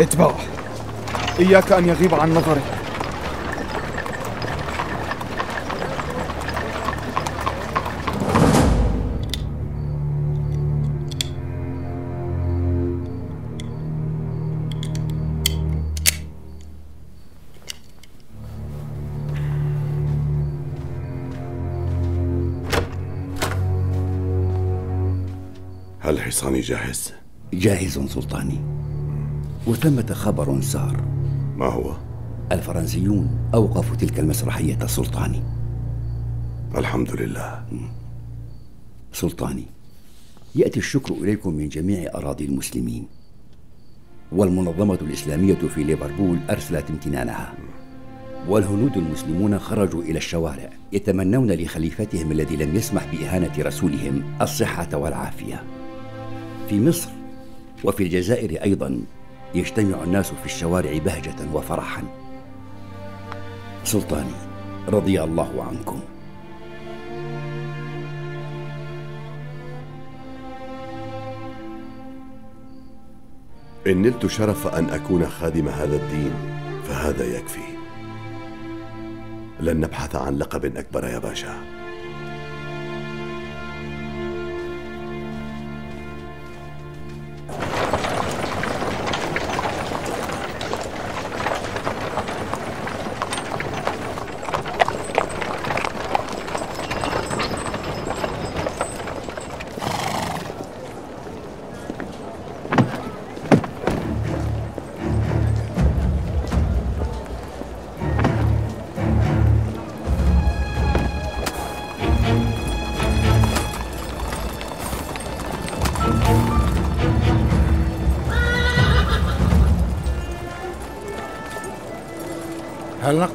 اتبعه. إياك أن يغيب عن نظرك هل حصاني جاهز؟ جاهز سلطاني. وثمة خبر سار ما هو؟ الفرنسيون أوقفوا تلك المسرحية سلطاني. الحمد لله. سلطاني يأتي الشكر إليكم من جميع أراضي المسلمين. والمنظمة الإسلامية في ليفربول أرسلت امتنانها. والهنود المسلمون خرجوا إلى الشوارع يتمنون لخليفتهم الذي لم يسمح بإهانة رسولهم الصحة والعافية. في مصر وفي الجزائر أيضا يجتمع الناس في الشوارع بهجة وفرحا. سلطاني رضي الله عنكم. إن نلت شرف أن أكون خادم هذا الدين فهذا يكفي. لن نبحث عن لقب أكبر يا باشا.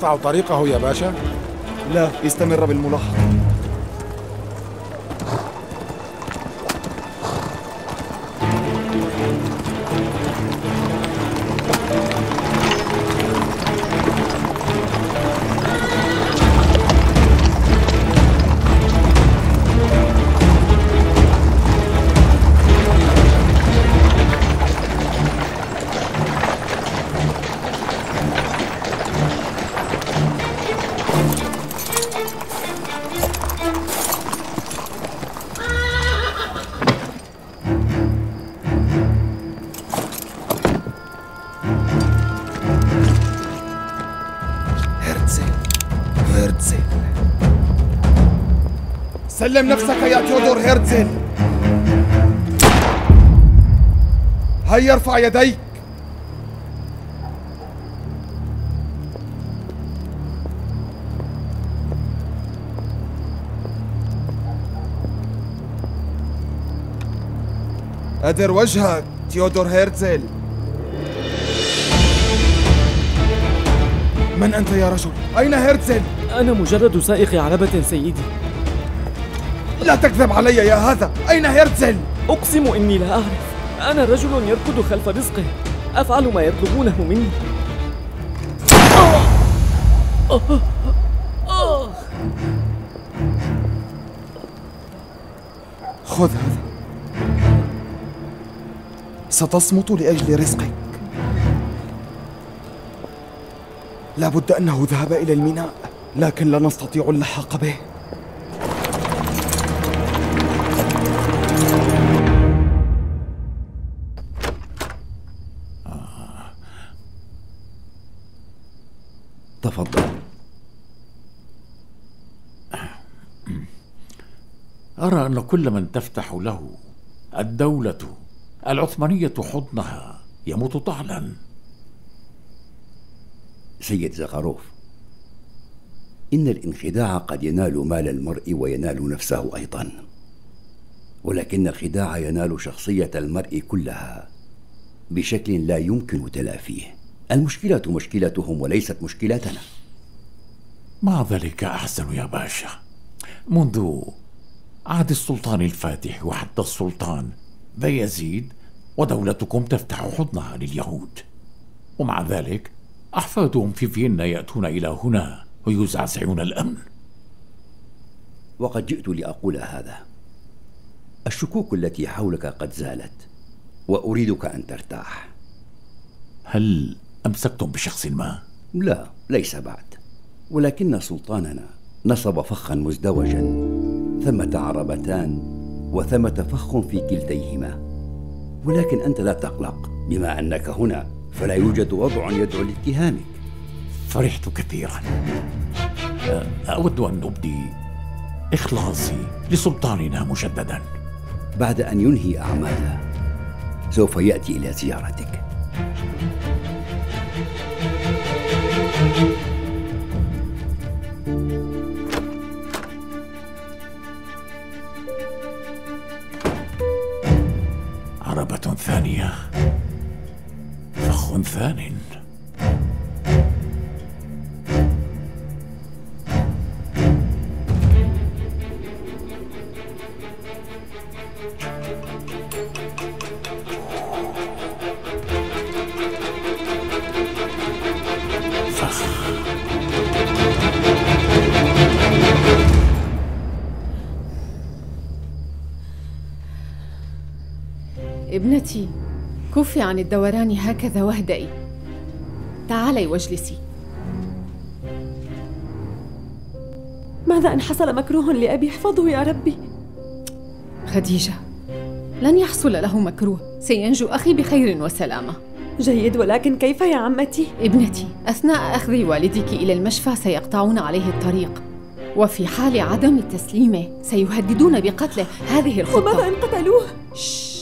نقطع طريقه يا باشا؟ لا استمر بالملاحظة سلم نفسك يا تيودور هيرتزل هيا ارفع يديك أدر وجهك تيودور هيرتزل من أنت يا رجل؟ أين هيرتزل؟ أنا مجرد سائق علبة سيدي. لا تكذب علي يا هذا. أين هيرتزل؟ أقسم إني لا أعرف. أنا رجل يركض خلف رزقه. أفعل ما يطلبونه مني. خذ هذا. ستصمت لأجل رزقك. لا بد أنه ذهب إلى الميناء. لكن لا نستطيع اللحاق به. تفضل. أرى أن كل من تفتح له الدولة العثمانية حضنها يموت طعنا. سيد زغاروف إن الانخداع قد ينال مال المرء وينال نفسه أيضا. ولكن الخداع ينال شخصية المرء كلها بشكل لا يمكن تلافيه المشكلة مشكلتهم وليست مشكلتنا مع ذلك أحسن يا باشا؟ منذ عهد السلطان الفاتح وحتى السلطان ذا يزيد ودولتكم تفتح حضنها لليهود. ومع ذلك أحفادهم في فيينا يأتون إلى هنا. ويزعزعون الأمن. وقد جئت لأقول هذا. الشكوك التي حولك قد زالت وأريدك أن ترتاح. هل أمسكتم بشخص ما؟ لا ليس بعد. ولكن سلطاننا نصب فخا مزدوجا ثمة عربتان وثمة فخ في كلتيهما. ولكن أنت لا تقلق بما أنك هنا فلا يوجد وضع يدعو لاتهامك. فرحت كثيرا. أود أن أبدي إخلاصي لسلطاننا مجددا. بعد أن ينهي أعماله سوف يأتي إلى زيارتك. عربة ثانية. فخ ثان. كفي عن الدوران هكذا واهدئي تعالي واجلسي. ماذا إن حصل مكروه لأبي؟ احفظه يا ربي. خديجة لن يحصل له مكروه. سينجو أخي بخير وسلامة. جيد ولكن كيف يا عمتي؟ ابنتي أثناء أخذ والدك إلى المشفى سيقطعون عليه الطريق. وفي حال عدم تسليمه سيهددون بقتله. هذه الخطة. وماذا إن قتلوه؟ شش.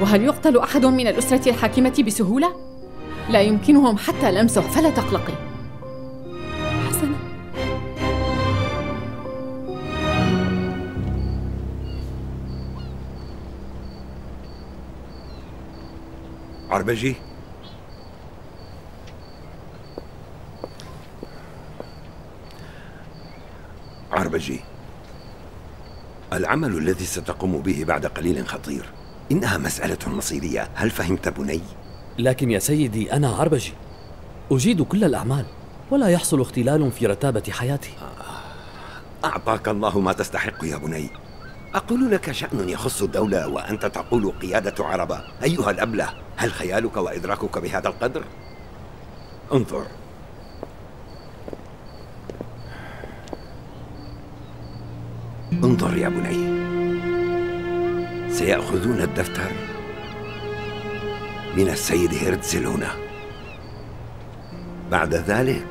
وهل يقتل أحد من الأسرة الحاكمة بسهولة؟ لا يمكنهم حتى لمسه فلا تقلقي. حسنا. عربجي؟ عربجي العمل الذي ستقوم به بعد قليل خطير. إنها مسألة مصيرية. هل فهمت بني؟ لكن يا سيدي أنا عربجي. أجيد كل الأعمال ولا يحصل اختلال في رتابة حياتي. أعطاك الله ما تستحق يا بني. أقول لك شأن يخص الدولة وأنت تقول قيادة عربة. أيها الأبلة هل خيالك وإدراكك بهذا القدر؟ انظر. انظر يا بني. سيأخذون الدفتر من السيد هيرتزل هنا. بعد ذلك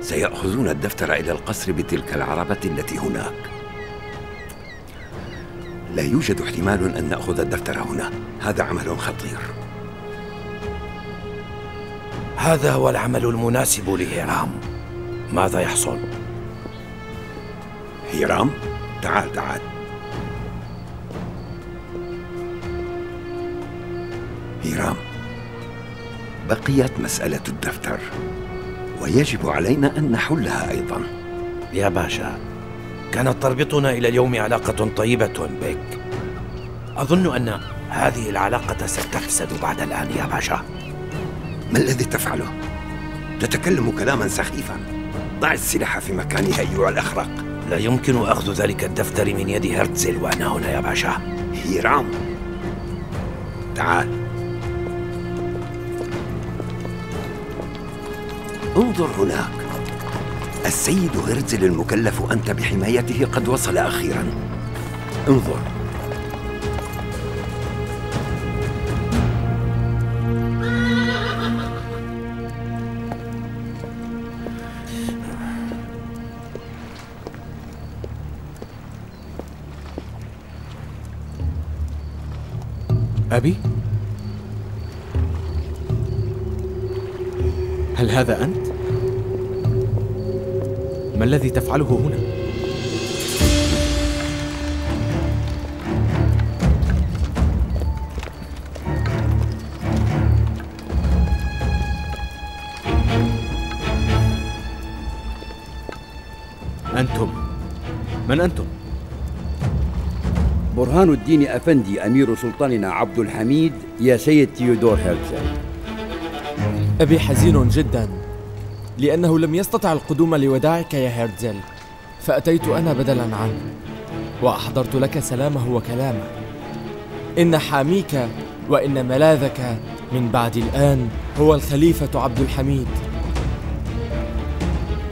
سيأخذون الدفتر إلى القصر بتلك العربة التي هناك. لا يوجد احتمال أن نأخذ الدفتر هنا. هذا عمل خطير. هذا هو العمل المناسب لهرام. ماذا يحصل؟ هيرام تعال تعال. هيرام بقيت مسألة الدفتر. ويجب علينا أن نحلها أيضا. يا باشا كانت تربطنا إلى اليوم علاقة طيبة بك. أظن أن هذه العلاقة ستفسد بعد الآن يا باشا. ما الذي تفعله؟ تتكلم كلاما سخيفا. ضع السلاح في مكانه أيها الأخرق. لا يمكن أخذ ذلك الدفتر من يد هرتزل وأنا هنا يا باشا. هيرام. تعال. انظر هناك السيد هرتزل المكلف أنت بحمايته قد وصل أخيرا انظر أبي؟ هل هذا أنت؟ ما الذي تفعله هنا؟ أنتم من أنتم؟ برهان الدين أفندي أمير سلطاننا عبد الحميد يا سيد تيودور هيرتزل أبي حزين جدا لأنه لم يستطع القدوم لوداعك يا هيرتزل فأتيت أنا بدلا عنه وأحضرت لك سلامه وكلامه. إن حاميك وإن ملاذك من بعد الآن هو الخليفة عبد الحميد.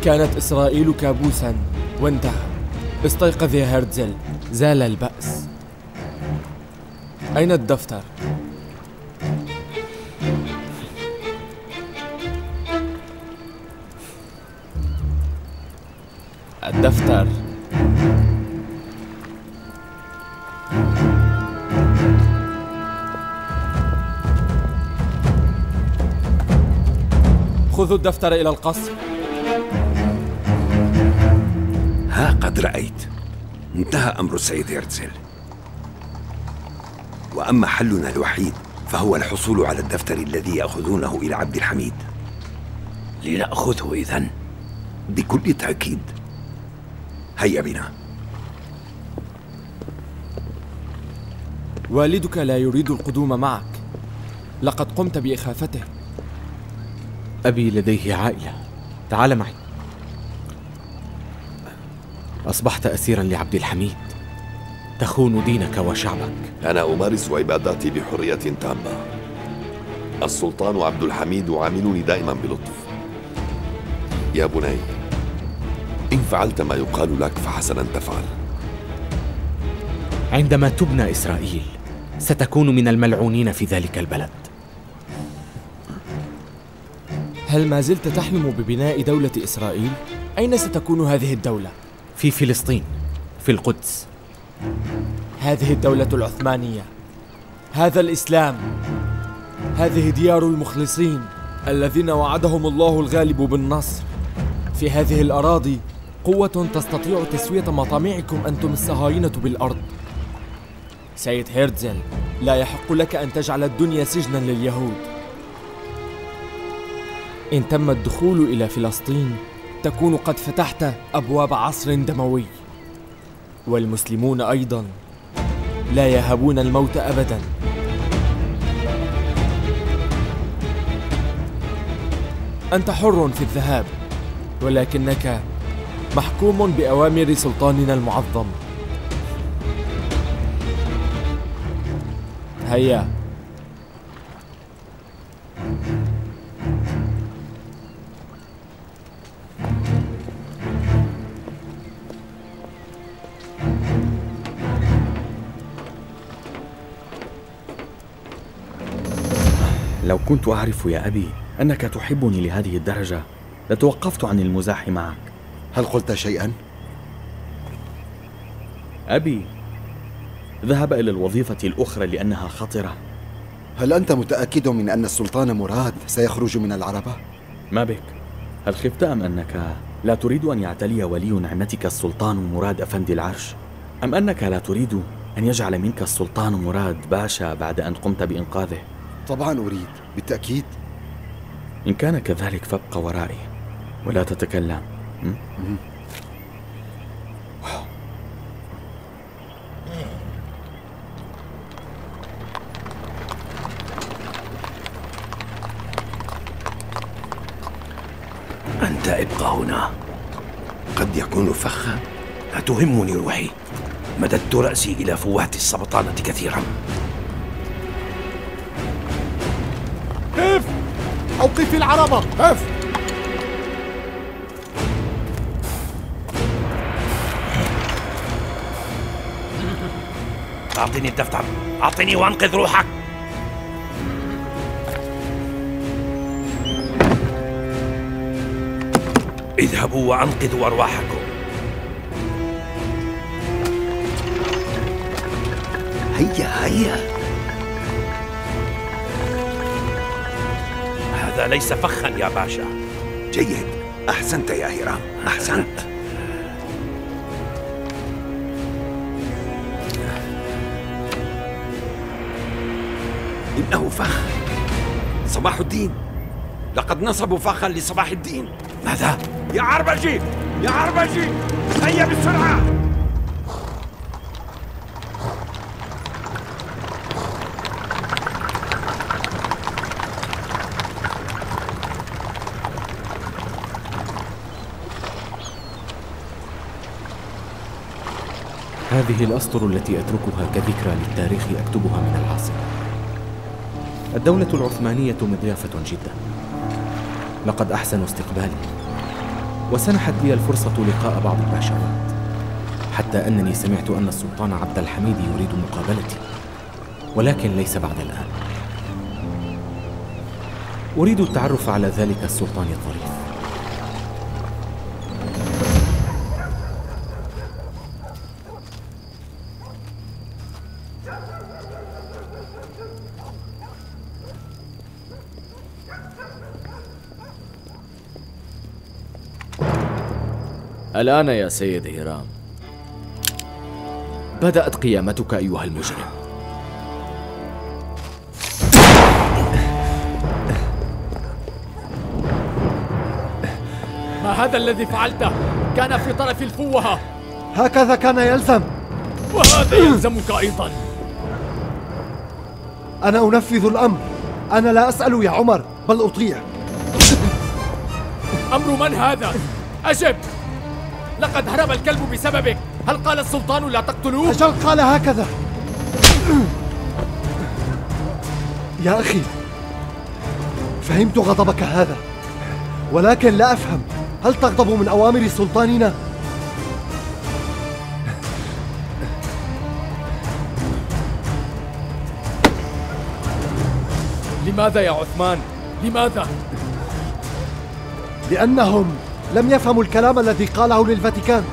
كانت إسرائيل كابوسا وانتهى. استيقظ يا هرتزل زال البأس. أين الدفتر؟ الدفتر خذوا الدفتر إلى القصر. ها قد رأيت. انتهى أمر السيد هرتزل وأما حلنا الوحيد فهو الحصول على الدفتر الذي يأخذونه إلى عبد الحميد. لنأخذه إذن. بكل تأكيد. هيا بنا. والدك لا يريد القدوم معك. لقد قمت بإخافته. أبي لديه عائلة. تعال معي. أصبحت أسيرا لعبد الحميد. تخون دينك وشعبك. أنا أمارس عباداتي بحرية تامة. السلطان عبد الحميد يعاملني دائما بلطف. يا بني إن فعلت ما يقال لك فحسنا تفعل. عندما تبنى إسرائيل ستكون من الملعونين في ذلك البلد. هل ما زلت تحلم ببناء دولة إسرائيل؟ أين ستكون هذه الدولة؟ في فلسطين في القدس. هذه الدولة العثمانية. هذا الإسلام. هذه ديار المخلصين الذين وعدهم الله الغالب بالنصر. في هذه الأراضي قوة تستطيع تسوية مطامعكم أنتم الصهاينة بالأرض. سيد هيرتزل لا يحق لك أن تجعل الدنيا سجنا لليهود. إن تم الدخول إلى فلسطين تكون قد فتحت أبواب عصر دموي. والمسلمون أيضا لا يهبون الموت أبدا. أنت حر في الذهاب ولكنك محكوم بأوامر سلطاننا المعظم. هيا. لو كنت أعرف يا أبي أنك تحبني لهذه الدرجة لتوقفت عن المزاح معك. هل قلت شيئا؟ أبي ذهب إلى الوظيفة الأخرى لأنها خطرة هل أنت متأكد من أن السلطان مراد سيخرج من العربة؟ ما بك؟ هل خفت أم أنك لا تريد أن يعتلي ولي نعمتك السلطان مراد أفندي العرش؟ أم أنك لا تريد أن يجعل منك السلطان مراد باشا بعد أن قمت بإنقاذه؟ طبعا أريد بالتأكيد إن كان كذلك فابق ورائي ولا تتكلم أنت ابقى هنا. قد يكون فخا. لا تهمني روحي. مددت رأسي إلى فوهة السبطانة كثيرا. هف! أوقف العربة. هف! أعطني الدفتر. أعطني وأنقذ روحك. اذهبوا وأنقذوا أرواحكم. هيا هيا. هذا ليس فخا يا باشا. جيد. أحسنت يا هرام. أحسنت. إنه فخ. صباح الدين. لقد نصبوا فخا لصباح الدين. ماذا؟ يا عربجي! يا عربجي! هيا بسرعة! هذه الأسطر التي أتركها كذكرى للتاريخ أكتبها من العاصمة الدولة العثمانية مضيافة جدا. لقد أحسنوا استقبالي وسنحت لي الفرصة لقاء بعض الباشوات حتى أنني سمعت أن السلطان عبد الحميد يريد مقابلتي ولكن ليس بعد الآن. أريد التعرف على ذلك السلطان الظريف. الآن يا سيد هيرام بدأت قيامتك أيها المجرم. ما هذا الذي فعلته؟ كان في طرف الفوهة هكذا كان يلزم. وهذا يلزمك أيضا. أنا أنفذ الأمر. أنا لا أسأل يا عمر بل أطيع. أمر من هذا؟ أجب. لقد هرب الكلب بسببك هل قال السلطان لا تقتلوه؟ أجل قال هكذا يا أخي فهمت غضبك هذا ولكن لا أفهم هل تغضب من أوامر سلطاننا؟ لماذا يا عثمان؟ لماذا؟ لأنهم لم يفهموا الكلام الذي قاله للفاتيكان.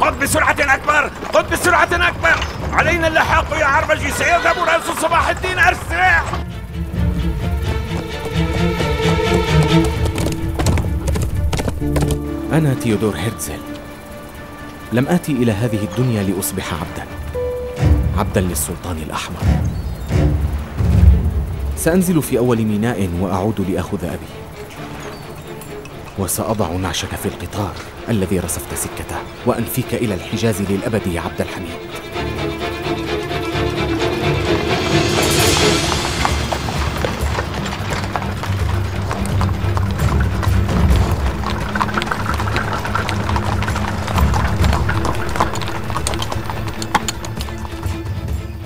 خذ بسرعة أكبر! خذ بسرعة أكبر! علينا اللحاق يا عربجي سيذهب رأس صباح الدين أسرع أنا تيودور هيرتزل. لم آتي إلى هذه الدنيا لأصبح عبدا. عبدا للسلطان الأحمر. سأنزل في أول ميناء وأعود لأخذ أبي. وسأضع نعشك في القطار الذي رصفت سكته وأنفيك إلى الحجاز للأبد يا عبد الحميد.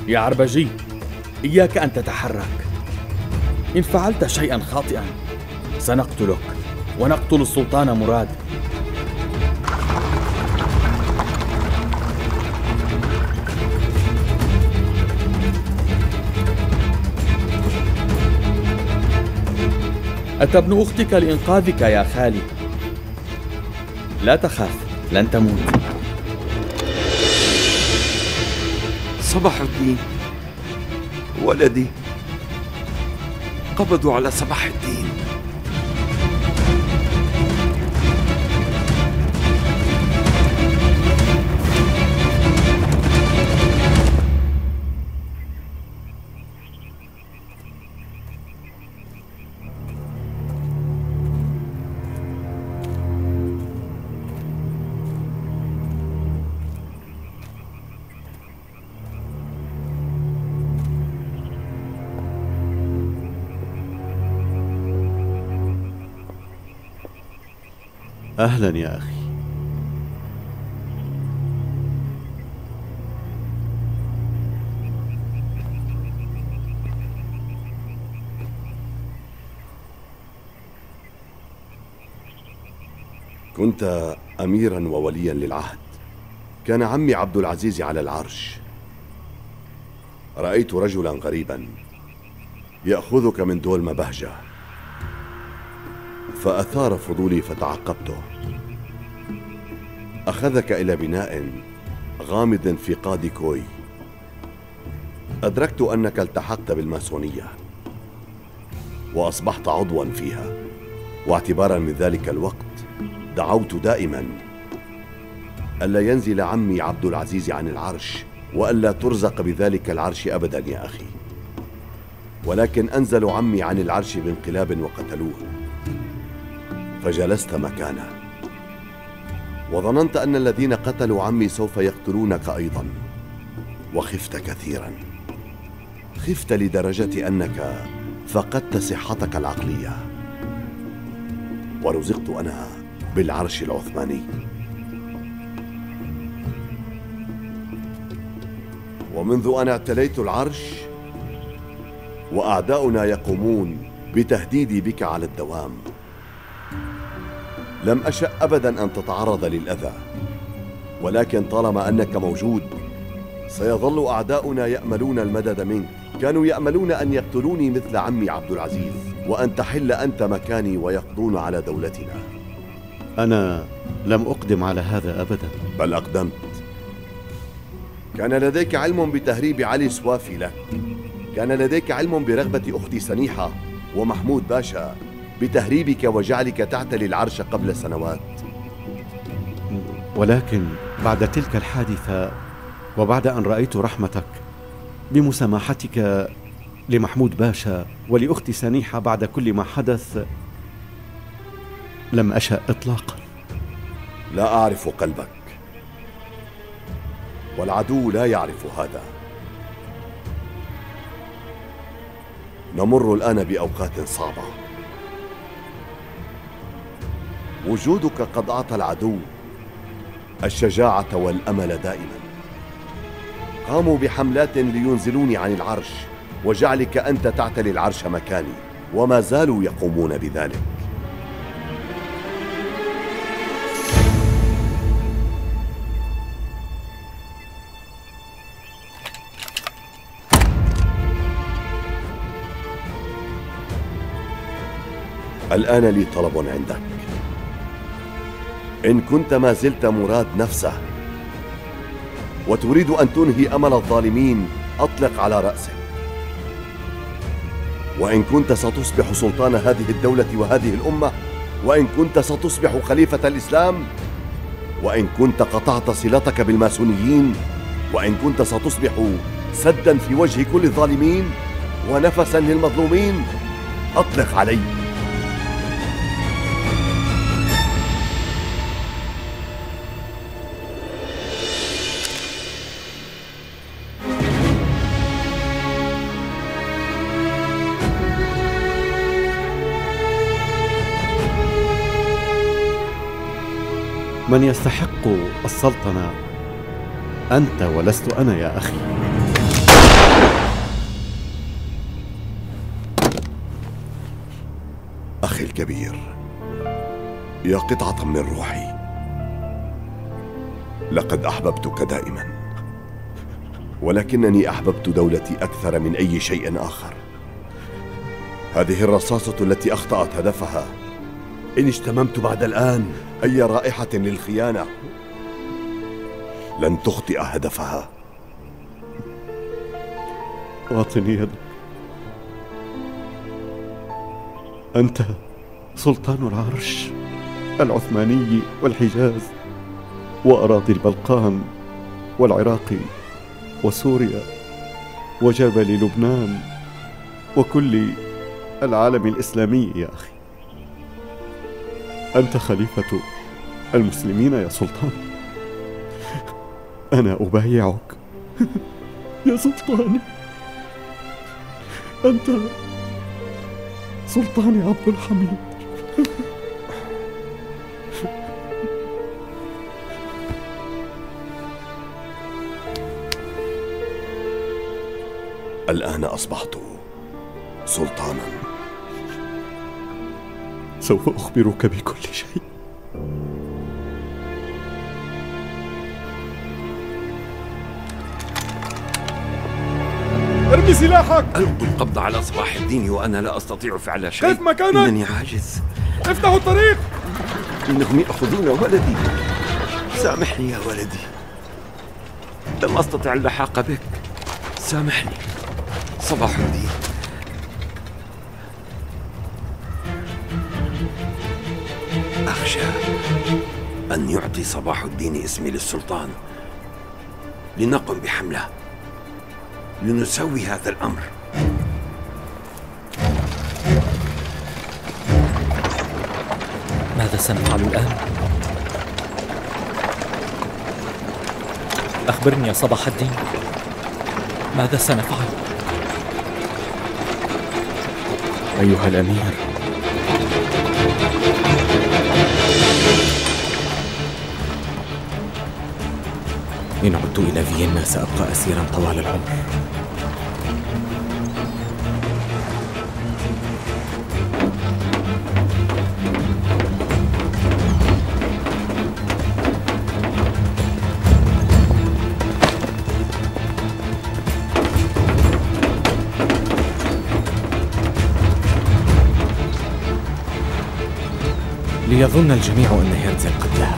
يا عربجي إياك أن تتحرك. إن فعلت شيئا خاطئا سنقتلك ونقتل السلطان مراد. أتى ابن أختك لإنقاذك يا خالي؟ لا تخاف لن تموت. صباح الدين. ولدي. قبضوا على صباح الدين. أهلا يا أخي. كنت أميرا ووليا للعهد. كان عمي عبد العزيز على العرش. رأيت رجلا غريبا يأخذك من دول مبهجة. فأثار فضولي فتعقبته. أخذك إلى بناء غامض في قاضي كوي. أدركت أنك التحقت بالماسونية. وأصبحت عضوا فيها. واعتبارا من ذلك الوقت دعوت دائما ألا ينزل عمي عبد العزيز عن العرش وألا ترزق بذلك العرش أبدا يا أخي. ولكن أنزلوا عمي عن العرش بانقلاب وقتلوه. فجلست مكانه وظننت أن الذين قتلوا عمي سوف يقتلونك أيضا. وخفت كثيرا. خفت لدرجة أنك فقدت صحتك العقلية. ورزقت أنا بالعرش العثماني. ومنذ أن اعتليت العرش وأعداؤنا يقومون بتهديدي بك على الدوام. لم أشأ أبدا أن تتعرض للأذى. ولكن طالما أنك موجود سيظل أعداؤنا يأملون المدد منك. كانوا يأملون أن يقتلوني مثل عمي عبد العزيز وأن تحل أنت مكاني ويقضون على دولتنا. أنا لم أقدم على هذا أبدا. بل أقدمت. كان لديك علم بتهريب علي سوافي لك. كان لديك علم برغبة أختي سنيحة ومحمود باشا. بتهريبك وجعلك تعتلي العرش قبل سنوات. ولكن بعد تلك الحادثة وبعد أن رأيت رحمتك بمسامحتك لمحمود باشا ولأختي سنيحة بعد كل ما حدث لم أشأ إطلاقا. لا أعرف قلبك والعدو لا يعرف هذا. نمر الآن بأوقات صعبة. وجودك قد أعطى العدو الشجاعة والأمل دائما. قاموا بحملات لينزلوني عن العرش وجعلك أنت تعتلي العرش مكاني وما زالوا يقومون بذلك. الآن لي طلب عندك. إن كنت ما زلت مراد نفسه. وتريد أن تنهي أمل الظالمين أطلق على رأسك. وإن كنت ستصبح سلطان هذه الدولة وهذه الأمة وإن كنت ستصبح خليفة الإسلام وإن كنت قطعت صلتك بالماسونيين وإن كنت ستصبح سدا في وجه كل الظالمين ونفسا للمظلومين أطلق علي. من يستحق السلطنة؟ أنت ولست أنا يا أخي. أخي الكبير يا قطعة من روحي لقد أحببتك دائما ولكنني أحببت دولتي أكثر من أي شيء آخر. هذه الرصاصة التي أخطأت هدفها إن اشتممت بعد الآن. أي رائحة للخيانة؟ لن تخطئ هدفها. أعطني يدك أنت سلطان العرش العثماني والحجاز وأراضي البلقان والعراق وسوريا وجبل لبنان وكل العالم الإسلامي يا أخي. أنت خليفة المسلمين يا سلطان. أنا أبايعك. يا سلطاني أنت سلطاني عبد الحميد. الآن أصبحت سلطانا. سوف أخبرك بكل شيء. ارمي سلاحك. ألقوا القبض على صلاح الدين وأنا لا أستطيع فعل شيء. كيف مكانك؟ إنني عاجز. افتحوا الطريق. إنهم يأخذون ولدي. سامحني يا ولدي. لم أستطع اللحاق بك. سامحني. صلاح الدين. أخشى أن يعطي صلاح الدين اسمي للسلطان. لنقم بحملة. لنسوي هذا الأمر. ماذا سنفعل الآن؟ أخبرني يا صباح الدين. ماذا سنفعل؟ أيها الأمير إن عدت إلى فيينا سأبقى أسيرا طوال العمر. ليظن الجميع أن هيرزل قد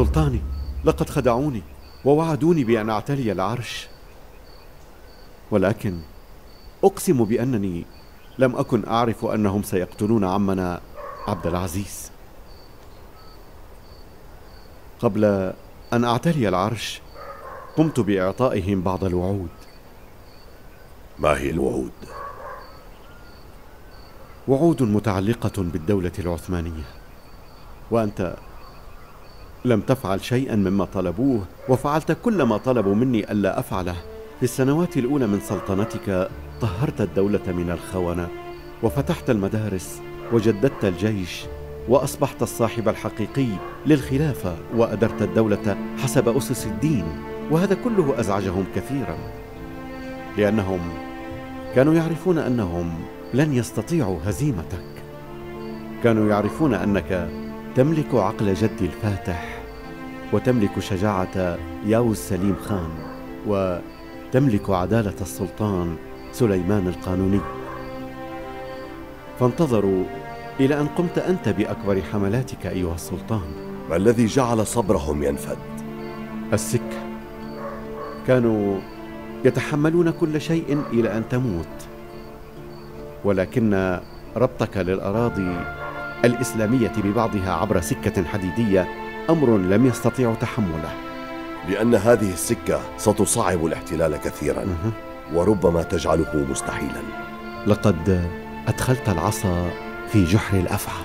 سلطاني لقد خدعوني ووعدوني بأن أعتلي العرش. ولكن أقسم بأنني لم أكن أعرف أنهم سيقتلون عمنا عبد العزيز. قبل أن أعتلي العرش قمت بإعطائهم بعض الوعود. ما هي الوعود؟ وعود متعلقة بالدولة العثمانية. وأنت لم تفعل شيئا مما طلبوه وفعلت كل ما طلبوا مني ألا أفعله. في السنوات الأولى من سلطنتك طهرت الدولة من الخونة وفتحت المدارس وجددت الجيش وأصبحت الصاحب الحقيقي للخلافة وأدرت الدولة حسب أسس الدين وهذا كله أزعجهم كثيرا. لأنهم كانوا يعرفون أنهم لن يستطيعوا هزيمتك. كانوا يعرفون أنك تملك عقل جدي الفاتح وتملك شجاعة ياوز سليم خان وتملك عدالة السلطان سليمان القانوني. فانتظروا إلى أن قمت أنت بأكبر حملاتك أيها السلطان. ما الذي جعل صبرهم ينفد؟ السكه كانوا يتحملون كل شيء إلى أن تموت ولكن ربطك للأراضي الإسلامية ببعضها عبر سكة حديدية أمر لم يستطيعوا تحمله. لأن هذه السكة ستصعب الاحتلال كثيرا وربما تجعله مستحيلا. لقد أدخلت العصا في جحر الأفعى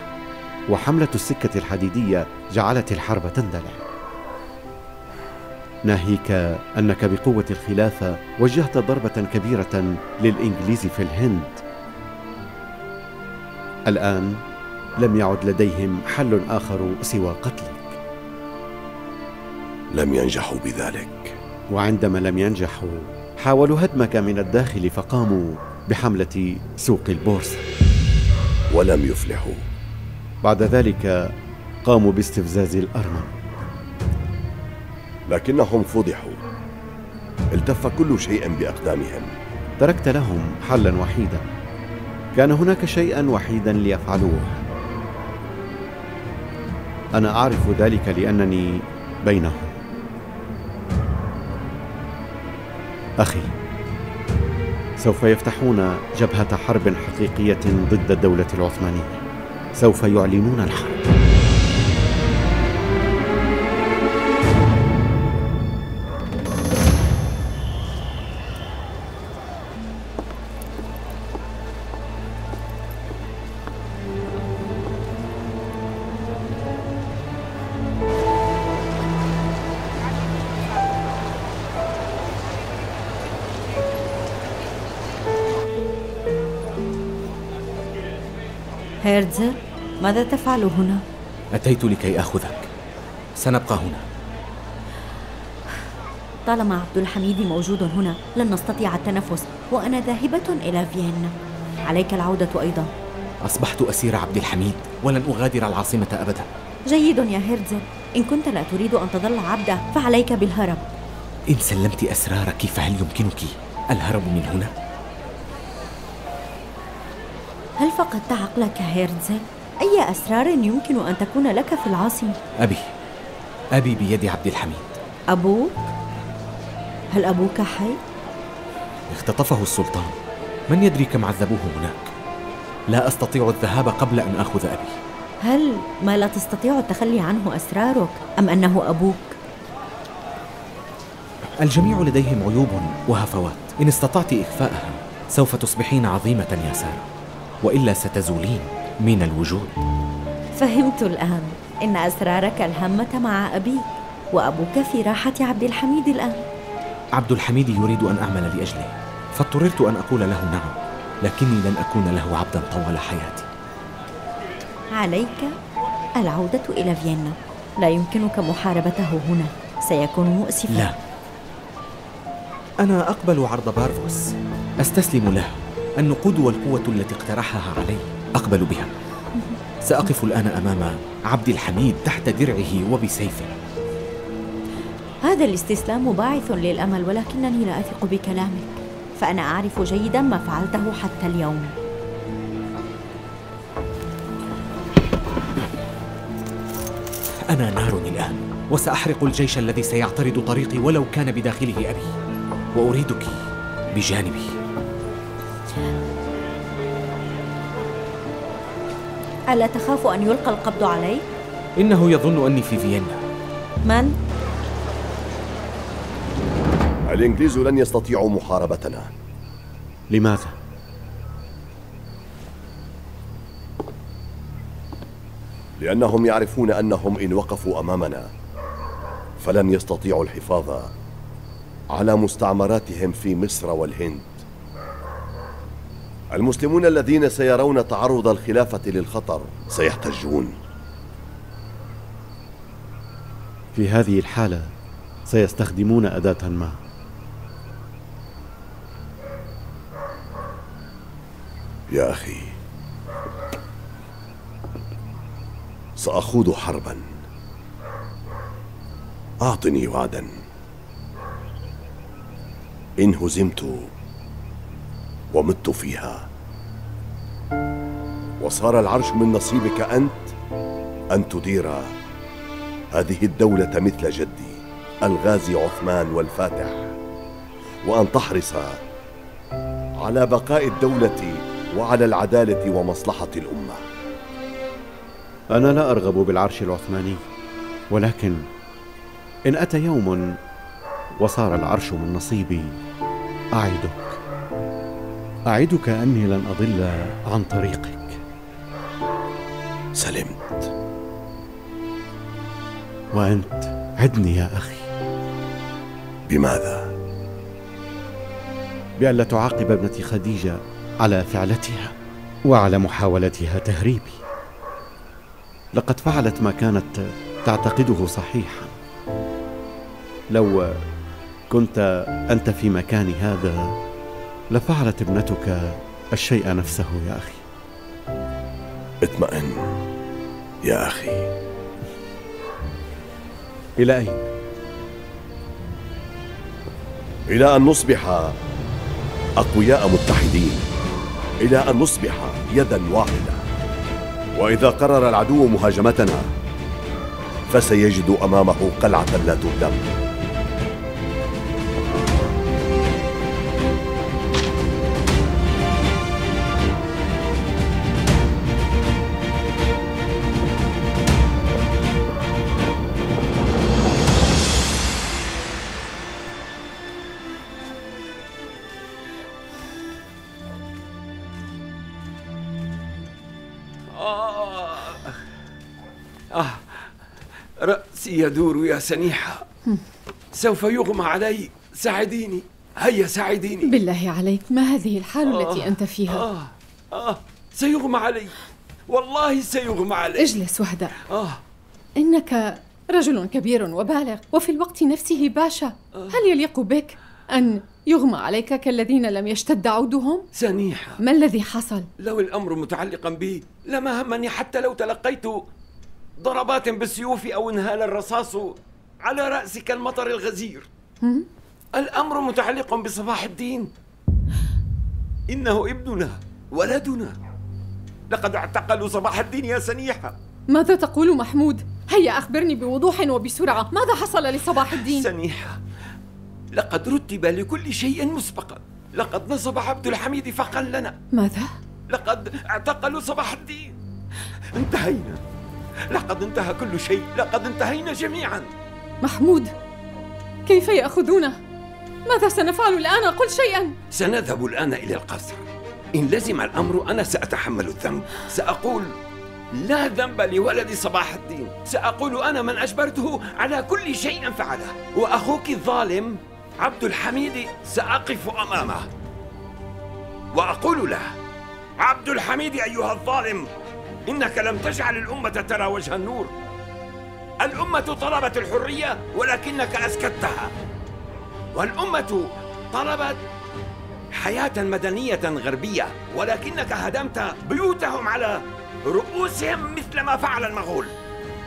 وحملة السكة الحديدية جعلت الحرب تندلع. ناهيك أنك بقوة الخلافة وجهت ضربة كبيرة للإنجليز في الهند. الآن لم يعد لديهم حل آخر سوى قتلك. لم ينجحوا بذلك. وعندما لم ينجحوا حاولوا هدمك من الداخل فقاموا بحملة سوق البورصة. ولم يفلحوا. بعد ذلك قاموا باستفزاز الأرمن. لكنهم فضحوا. التف كل شيء بأقدامهم. تركت لهم حلا وحيدا. كان هناك شيئا وحيدا ليفعلوه. أنا أعرف ذلك لأنني بينهم. أخي سوف يفتحون جبهة حرب حقيقية ضد الدولة العثمانية. سوف يعلنون الحرب. هيرتزر ماذا تفعل هنا؟ أتيت لكي آخذك. سنبقى هنا. طالما عبد الحميد موجود هنا لن نستطيع التنفس وأنا ذاهبة إلى فيينا. عليك العودة أيضا. أصبحت أسير عبد الحميد ولن أغادر العاصمة أبدا. جيد يا هيرتزر إن كنت لا تريد أن تظل عبدا فعليك بالهرب. إن سلمت أسرارك فهل يمكنك الهرب من هنا؟ هل فقدت عقلك هيرتزل؟ أي أسرار يمكن أن تكون لك في العاصمة؟ أبي أبي بيد عبد الحميد أبوك؟ هل أبوك حي؟ اختطفه السلطان من يدري كم عذبوه هناك لا أستطيع الذهاب قبل أن آخذ أبي هل ما لا تستطيع التخلي عنه أسرارك أم أنه أبوك؟ الجميع لديهم عيوب وهفوات إن استطعت إخفاءها سوف تصبحين عظيمة يا سارة وإلا ستزولين من الوجود. فهمت الآن. إن أسرارك الهامة مع أبيك وأبوك في راحة عبد الحميد الآن. عبد الحميد يريد أن أعمل لأجله فاضطررت أن أقول له نعم لكني لن أكون له عبدا طوال حياتي. عليك العودة إلى فيينا. لا يمكنك محاربته هنا. سيكون مؤسفا. لا. أنا أقبل عرض بارفوس. أستسلم له. النقود والقوة التي اقترحها علي. أقبل بها. سأقف الآن أمام عبد الحميد تحت درعه وبسيفه. هذا الاستسلام باعث للأمل ولكنني لا أثق بكلامك. فأنا أعرف جيدا ما فعلته حتى اليوم. أنا نار الآن وسأحرق الجيش الذي سيعترض طريقي ولو كان بداخله أبي. وأريدك بجانبي. ألا تخاف أن يلقى القبض عليك؟ إنه يظن أني في فيينا من؟ الإنجليز لن يستطيعوا محاربتنا لماذا؟ لأنهم يعرفون أنهم إن وقفوا أمامنا فلن يستطيعوا الحفاظ على مستعمراتهم في مصر والهند المسلمون الذين سيرون تعرض الخلافة للخطر سيحتجون. في هذه الحالة سيستخدمون أداة ما. يا أخي سأخوض حربا. أعطني وعدا. إن هزمت ومت فيها. وصار العرش من نصيبك أنت أن تدير هذه الدولة مثل جدي الغازي عثمان والفاتح وأن تحرص على بقاء الدولة وعلى العدالة ومصلحة الأمة. أنا لا أرغب بالعرش العثماني ولكن إن أتى يوم وصار العرش من نصيبي أعدك أعدك أني لن أضل عن طريقك. سلمت. وأنت عدني يا أخي. بماذا؟ بألا تعاقب ابنتي خديجة على فعلتها وعلى محاولتها تهريبي. لقد فعلت ما كانت تعتقده صحيحا. لو كنت أنت في مكان هذا لفعلت ابنتك الشيء نفسه يا أخي. اطمئن يا أخي. إلى أين؟ إلى أن نصبح أقوياء متحدين. إلى أن نصبح يدا واحدة وإذا قرر العدو مهاجمتنا فسيجد أمامه قلعة لا تهدم يدور يا سنيحة. سوف يغمى علي. ساعديني. هيا ساعديني. بالله عليك ما هذه الحال آه. التي أنت فيها؟ آه. آه. سيغمى علي. والله سيغمى علي. اجلس واهدأ آه. إنك رجل كبير وبالغ وفي الوقت نفسه باشا. هل يليق بك أن يغمى عليك كالذين لم يشتد عودهم؟ سنيحة. ما الذي حصل؟ لو الأمر متعلقا بي لما همني حتى لو تلقيت ضربات بالسيوف أو انهال الرصاص على رأسي كالمطر الغزير؟ الأمر متعلق بصباح الدين. إنه ابننا ولدنا. لقد اعتقلوا صباح الدين يا سنيحة. ماذا تقول محمود؟ هيا أخبرني بوضوح وبسرعة. ماذا حصل لصباح الدين؟ سنيحة لقد رتب لكل شيء مسبقا. لقد نصب عبد الحميد فقا لنا. ماذا؟ لقد اعتقلوا صباح الدين. انتهينا. لقد انتهى كل شيء لقد انتهينا جميعا. محمود كيف يأخذونه؟ ماذا سنفعل الآن؟ قل شيئا. سنذهب الآن إلى القصر. إن لزم الأمر أنا سأتحمل الذنب. سأقول لا ذنب لولد صباح الدين. سأقول أنا من أجبرته على كل شيء فعله. وأخوك الظالم عبد الحميد سأقف أمامه. وأقول له عبد الحميد أيها الظالم إنك لم تجعل الأمة ترى وجه النور. الأمة طلبت الحرية ولكنك أسكتها. والأمة طلبت حياة مدنية غربية ولكنك هدمت بيوتهم على رؤوسهم مثل ما فعل المغول.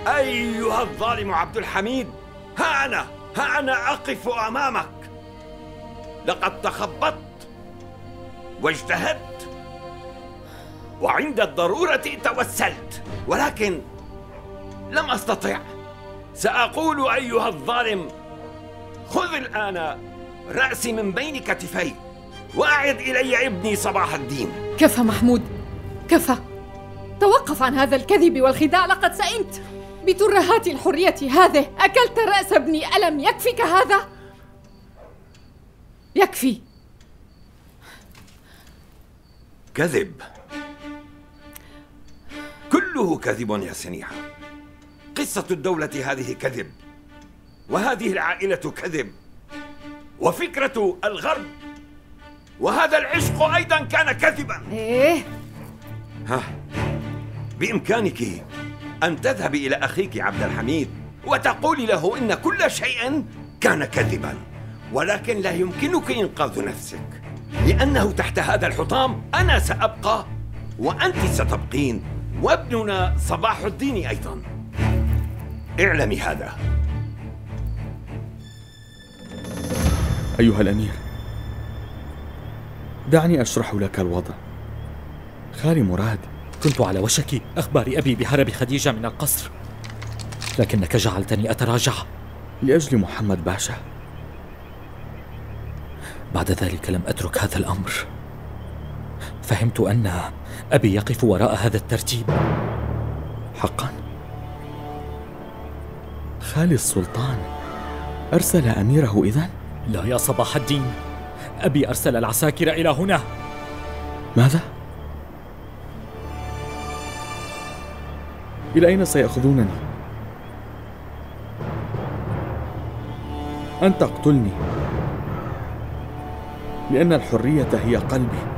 أيها الظالم عبد الحميد ها أنا ها أنا أقف أمامك. لقد تخبطت واجتهدت وعند الضرورة توسلت ولكن لم أستطع. سأقول أيها الظالم خذ الآن رأسي من بين كتفي وأعد إلي ابني صباح الدين. كفى محمود كفى. توقف عن هذا الكذب والخداع لقد سئمت. بترهات الحرية هذه أكلت رأس ابني ألم يكفك هذا؟ يكفي. كذب. كله كذب يا سنيعة قصة الدولة هذه كذب وهذه العائلة كذب وفكرة الغرب وهذا العشق أيضا كان كذبا. إيه. ها بإمكانك أن تذهبي إلى أخيك عبد الحميد وتقولي له إن كل شيء كان كذبا ولكن لا يمكنك إنقاذ نفسك لأنه تحت هذا الحطام أنا سأبقى وأنت ستبقين. وابننا صباح الدين أيضا. اعلمي هذا. أيها الأمير دعني أشرح لك الوضع. خالي مراد كنت على وشك أخبار أبي بهرب خديجة من القصر لكنك جعلتني أتراجع. لأجل محمد باشا. بعد ذلك لم أترك هذا الأمر. فهمت أن أبي يقف وراء هذا الترتيب حقا خالي السلطان أرسل أميره إذن؟ لا يا صباح الدين أبي أرسل العساكر إلى هنا ماذا؟ إلى أين سيأخذونني؟ أن تقتلني لأن الحرية هي قلبي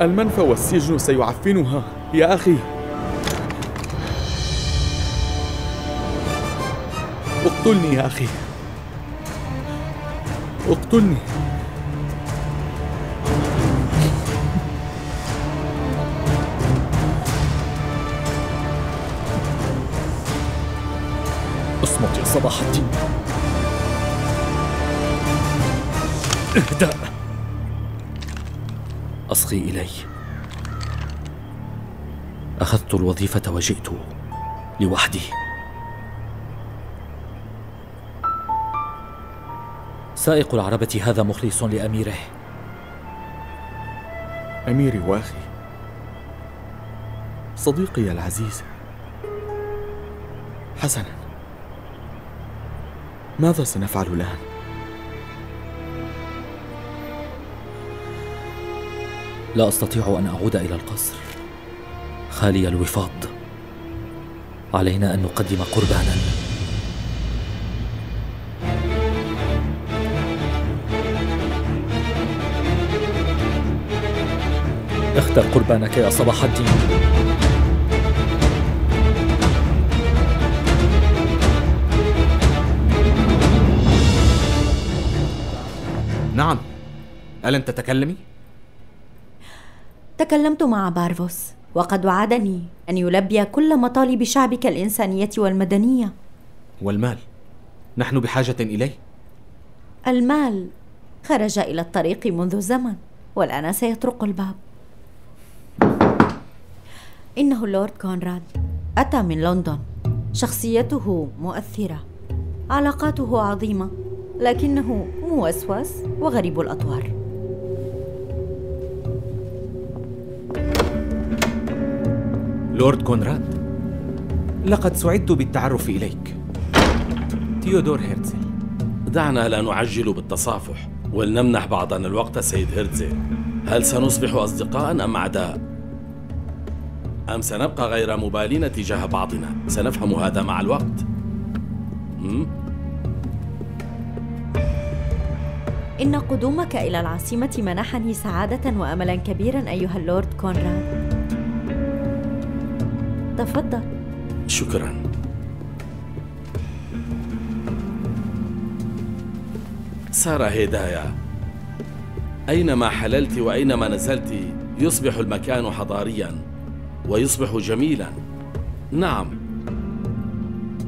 المنفى والسجن سيعفنها. يا أخي. اقتلني يا أخي. اقتلني. اصمت يا صباح الدين. اهدأ. أصغي إلي. أخذت الوظيفة وجئت لوحدي. سائق العربة هذا مخلص لأميره. أميري وأخي. صديقي العزيز. حسنا. ماذا سنفعل الآن؟ لا أستطيع أن أعود إلى القصر. خالي الوفاض. علينا أن نقدم قربانا. اختر قربانك يا صباح الدين. نعم. ألن تتكلمي؟ تكلمت مع بارفوس وقد وعدني أن يلبي كل مطالب شعبك الإنسانية والمدنية. والمال؟ نحن بحاجة إليه؟ المال خرج إلى الطريق منذ زمن والآن سيطرق الباب. إنه اللورد كونراد. أتى من لندن. شخصيته مؤثرة. علاقاته عظيمة لكنه موسوس وغريب الأطوار. لورد كونراد لقد سعدت بالتعرف إليك تيودور هيرتزل دعنا لا نعجل بالتصافح ولنمنح بعضنا الوقت سيد هيرتزل هل سنصبح أصدقاء أم أعداء؟ أم سنبقى غير مبالين تجاه بعضنا؟ سنفهم هذا مع الوقت م? إن قدومك إلى العاصمة منحني سعادة وأملا كبيرا أيها اللورد كونراد تفضل. شكرا. سارة هدايا أينما حللت وأينما نزلت يصبح المكان حضاريا ويصبح جميلا. نعم.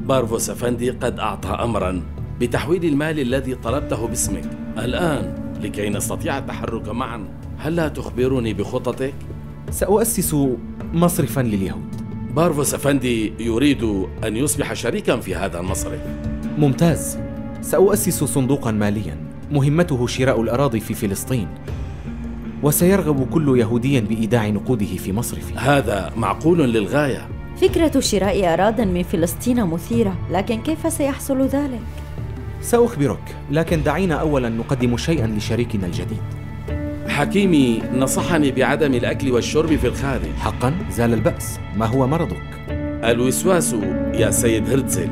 بارفوس أفندي قد أعطى أمرا بتحويل المال الذي طلبته باسمك. الآن لكي نستطيع التحرك معا هل لا تخبرني بخططك؟ سأؤسس مصرفا لليهود. بارفوس أفندي يريد أن يصبح شريكا في هذا المصرف ممتاز. سأؤسس صندوقا ماليا. مهمته شراء الأراضي في فلسطين. وسيرغب كل يهودي بإيداع نقوده في مصرفي هذا معقول للغاية. فكرة شراء أراض من فلسطين مثيرة لكن كيف سيحصل ذلك؟ سأخبرك لكن دعينا أولا نقدم شيئا لشريكنا الجديد. حكيمي نصحني بعدم الأكل والشرب في الخارج. حقا زال البأس. ما هو مرضك؟ الوسواس يا سيد هرتزل.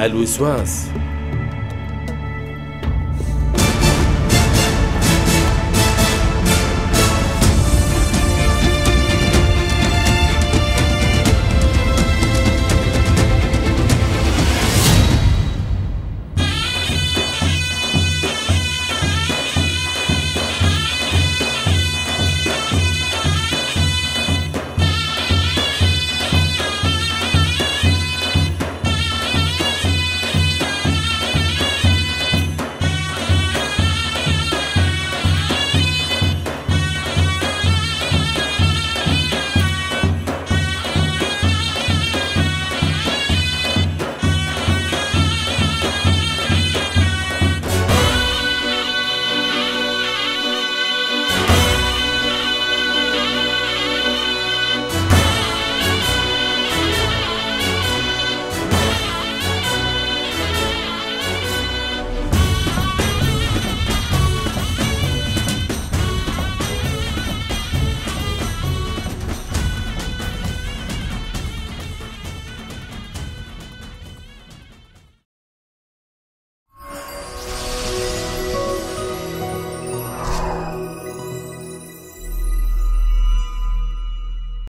الوسواس.